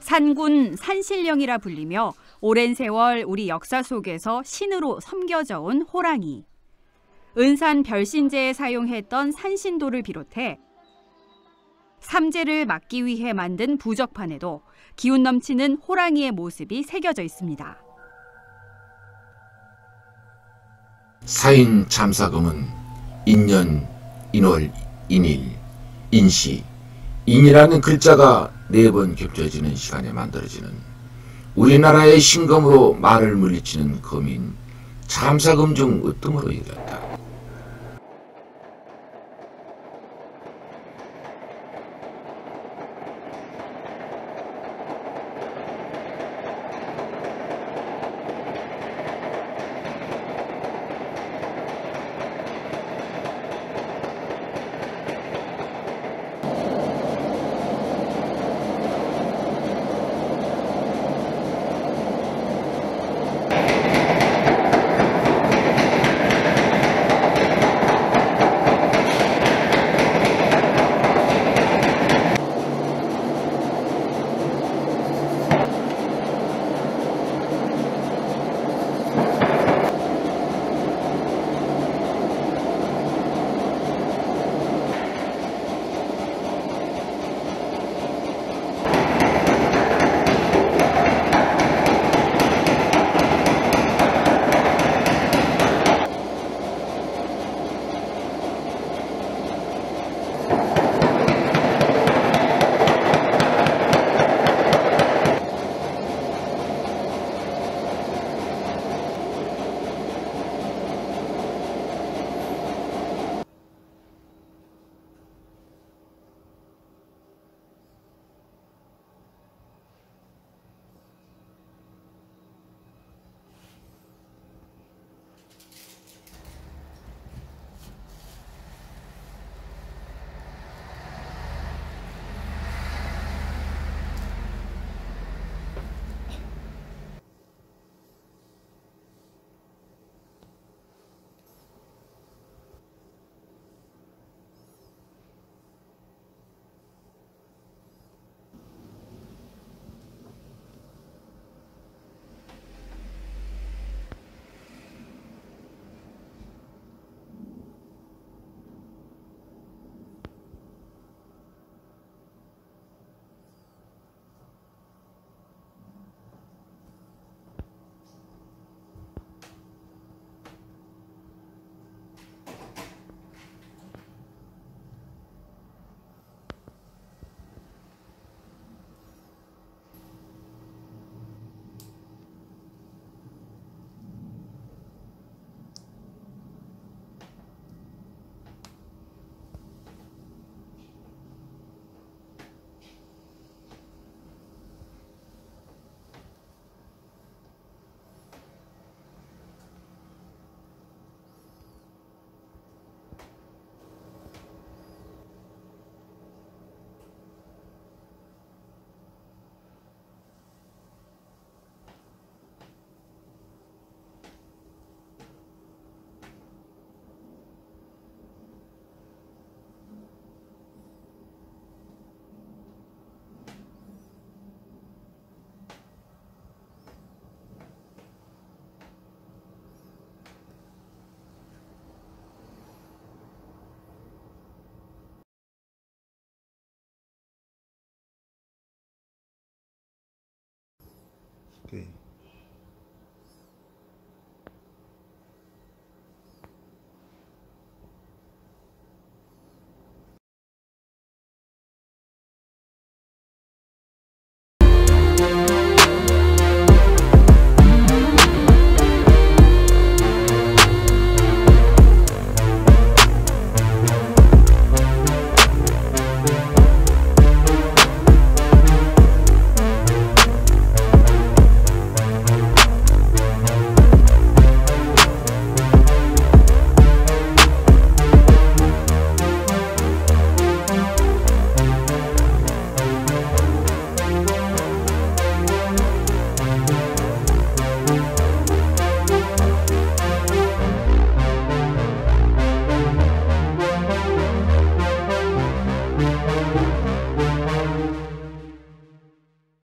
산군 산신령이라 불리며 오랜 세월 우리 역사 속에서 신으로 섬겨져 온 호랑이. 은산 별신제에 사용했던 산신도를 비롯해 삼재를 막기 위해 만든 부적판에도 기운 넘치는 호랑이의 모습이 새겨져 있습니다. 사인 참사금은 인년, 인월, 인일, 인시, 인이라는 글자가 네 번 겹쳐지는 시간에 만들어지는 우리나라의 신검으로 말을 물리치는 검인 참사금 중 으뜸으로 여겼다.